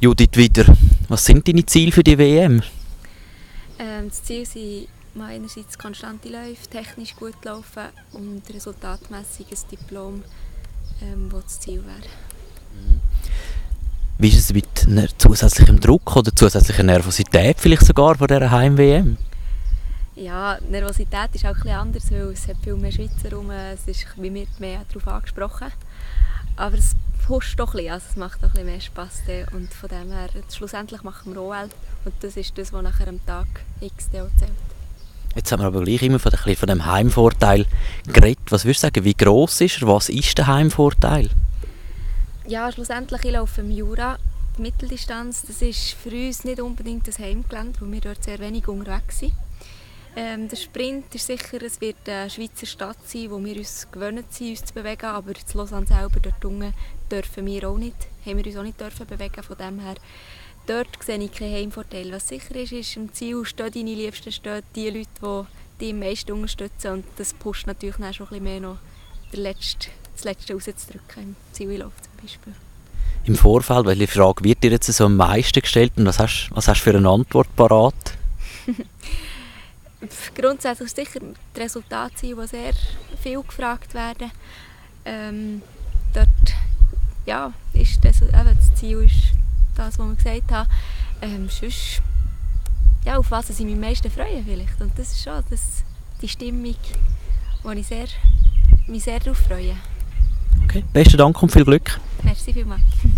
Judith wieder, was sind deine Ziele für die WM? Ähm, das Ziel sind einerseits konstante Läufe, technisch gut laufen und resultatmässig ein Diplom, ähm, das das Ziel wäre. Wie ist es mit ner- zusätzlichem Druck oder zusätzlicher Nervosität vielleicht sogar vor dieser Heim-WM? Ja, Nervosität ist auch etwas anders, weil es hat viel mehr Schweizer rum, es ist wie mir mehr darauf angesprochen. Aber es pusht doch ein bisschen, also es macht auch ein bisschen mehr Spass. dann. Und von dem her, schlussendlich machen wir OL und das ist das, was nachher am Tag X zählt. Jetzt haben wir aber gleich immer von, ein bisschen von dem Heimvorteil geredet. Was würdest du sagen, wie gross ist er? Was ist der Heimvorteil? Ja, schlussendlich, ich laufe im Jura. Die Mitteldistanz, das ist für uns nicht unbedingt das Heimgelände, weil wir dort sehr wenig unterwegs sind. Ähm, der Sprint ist sicher, es wird eine Schweizer Stadt sein, wo wir uns gewöhnt sind, uns zu bewegen, aber in Lausanne selber, dort unten, dürfen wir auch nicht, haben wir uns auch nicht dürfen bewegen, von dem her, dort sehe ich keinen Heimvorteil. Was sicher ist, ist, im Ziel stehen deine Liebsten, stehen die Leute, die dich am meisten unterstützen und das pusht natürlich dann schon ein bisschen mehr noch, den letzten, das Letzte rauszudrücken im Zieleinlauf zum Beispiel. Im Vorfeld, welche Frage wird dir jetzt so am meisten gestellt und was hast, was hast du für eine Antwort parat? Grundsätzlich sicher die Resultatziele, die sehr viel gefragt werden. Ähm, dort ja, ist das, eben, das Ziel ist das, was wir gesagt haben. Ähm, sonst, ja, auf was ich mich am meisten freue vielleicht. Und das ist schon das, die Stimmung, wo ich sehr, mich sehr darauf freue. Okay, besten Dank und viel Glück. Merci vielmals.